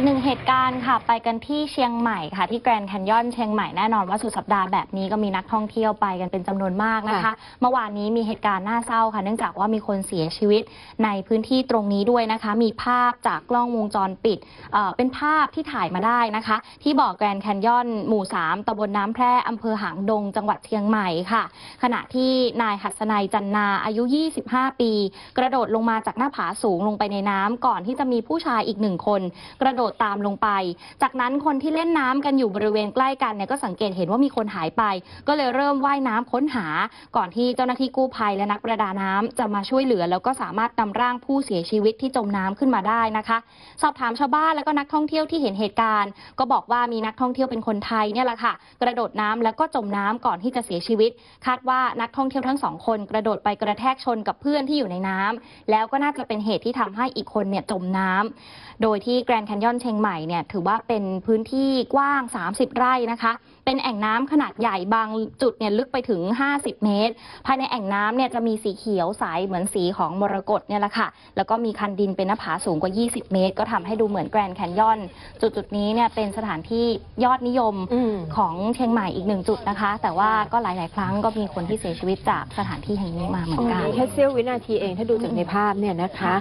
กหนึ่งเหตุการณ์ค่ะ ไปกันที่เชียงใหม่ค่ะ ที่แกรนด์แคนยอนเชียงใหม่แน่นอนว่าสุดสัปดาห์แบบนี้ก็มีนักท่องเที่ยวไปกันเป็นจำนวนมากนะคะค่ะเมื่อวานนี้มีเหตุการณ์น่าเศร้าค่ะ เนื่องจากว่ามีคนเสียชีวิตในพื้นที่ตรงนี้ด้วยนะคะ มีภาพจากกล้องวงจรปิดเอ่อเป็นภาพที่ถ่ายมาได้นะคะ ที่บ่อแกรนด์แคนยอนหมู่ 3ตำบลน้ำแพร่อำเภอหางดง จังหวัดเชียงใหม่ค่ะ ขณะที่นายหัสนัยจันนาอายุ 25 ปี กระโดดลงมาจากหน้าผาสูงลงไปในน้ำก่อนที่จะมีผู้ชายอีกหนึ่งคน กระโดดตามลงไป จากนั้นคนที่เล่นน้ำกันอยู่บริเวณใกล้กันเนี่ยก็สังเกตเห็นว่ามีคนหายไป ก็เลยเริ่มว่ายน้ำค้นหา ก่อนที่เจ้าหน้าที่กู้ภัยและนักประดาน้ำจะมาช่วยเหลือ แล้วก็สามารถนำร่างผู้เสียชีวิตที่จมน้ำขึ้นมาได้นะคะ สอบถามชาวบ้านแล้วก็นักท่องเที่ยวที่เห็นเหตุการณ์ ก็บอกว่ามีนักท่องเที่ยวเป็นคนไทยเนี่ยแหละค่ะ กระโดดน้ำแล้วก็จมน้ำก่อนที่จะเสียชีวิต คาดว่านักท่องเที่ยวทั้งสองคนกระโดดไปกระแทกชนกับเพื่อนที่อยู่ในน้ำแล้วก็น่าจะเป็นเหตุที่ทำให้อีกคนเนี่ยจมน้ำโดยที่แกรนด์แคนยอนเชียงใหม่เนี่ยถือว่าเป็นพื้นที่กว้าง 30 ไร่นะคะ เป็นแอ่งน้ำขนาดใหญ่บางจุดเนี่ยลึกไปถึง 50 เมตร ภายในแอ่งน้ำเนี่ยจะมีสีเขียวใสเหมือนสีของมรกตเนี่ยแหละค่ะ แล้วก็มีคันดินเป็นหน้าผาสูงกว่า 20 เมตร ก็ทำให้ดูเหมือนแกรนด์แคนยอน จุดจุดๆนี้เนี่ยเป็นสถานที่ยอดนิยมอืมของเชียงใหม่อีกหนึ่งจุดนะคะ แต่ว่าก็หลาย ๆ ครั้งก็มีคนที่เสียชีวิตจากสถานที่แห่งนี้มาเหมือนกันแค่เสี้ยววินาทีเองถ้าดูจากในภาพเนี่ยนะคะ